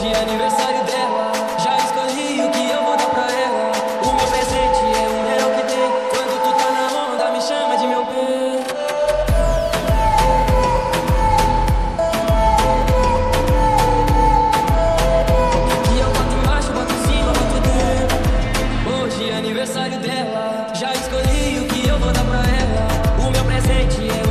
de aniversário dela. Já escolhi o que eu vou dar pra ela. O meu presente é o melhor que tem. Quando tu tá na onda, me chama de meu bem. Que eu boto embaixo, boto em cima, boto dentro. Hoje é aniversário dela. Já escolhi o que eu vou dar pra ela. O meu presente é o